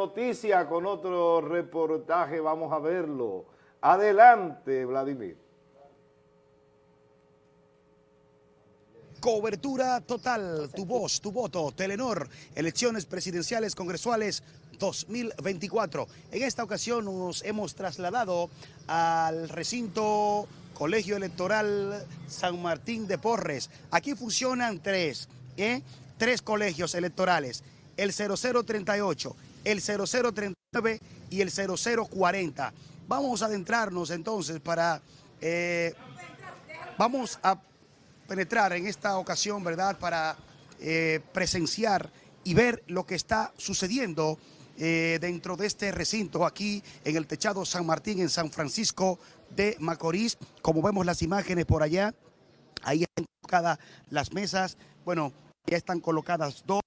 Noticias con otro reportaje, vamos a verlo. Adelante, Vladimir. Cobertura total, tu voz, tu voto, Telenor, elecciones presidenciales congresuales 2024. En esta ocasión nos hemos trasladado al recinto Colegio Electoral San Martín de Porres. Aquí funcionan tres, ¿eh? tres colegios electorales, el 0038, el 0039 y el 0040. Vamos a adentrarnos entonces para... Eh, vamos a penetrar en esta ocasión, ¿verdad?, para eh, presenciar y ver lo que está sucediendo eh, dentro de este recinto aquí en el techado San Martín, en San Francisco de Macorís. Como vemos las imágenes por allá, ahí están colocadas las mesas. Bueno, ya están colocadas dos.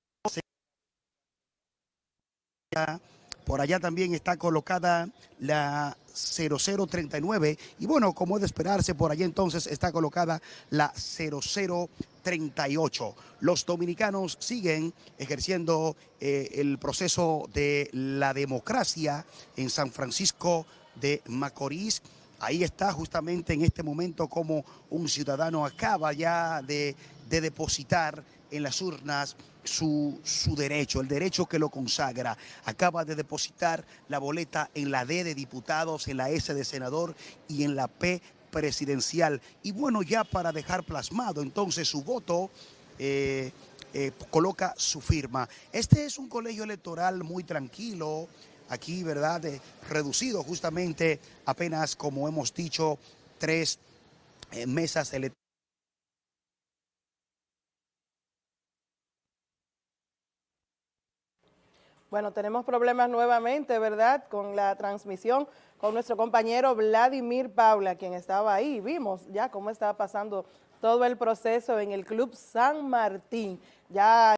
Por allá también está colocada la 0039 y bueno, como es de esperarse, por allá entonces está colocada la 0038. Los dominicanos siguen ejerciendo eh, el proceso de la democracia en San Francisco de Macorís. Ahí está justamente en este momento como un ciudadano acaba ya de, de depositar en las urnas su, su, derecho, el derecho que lo consagra. Acaba de depositar la boleta en la D de diputados, en la S de senador y en la P presidencial. Y bueno, ya para dejar plasmado entonces su voto, eh, eh, coloca su firma. Este es un colegio electoral muy tranquilo, aquí, ¿verdad? Reducido justamente apenas, como hemos dicho, tres eh, mesas electorales. Bueno, tenemos problemas nuevamente, ¿verdad?, con la transmisión con nuestro compañero Vladimir Paula, quien estaba ahí. Vimos ya cómo estaba pasando todo el proceso en el Club San Martín. Ya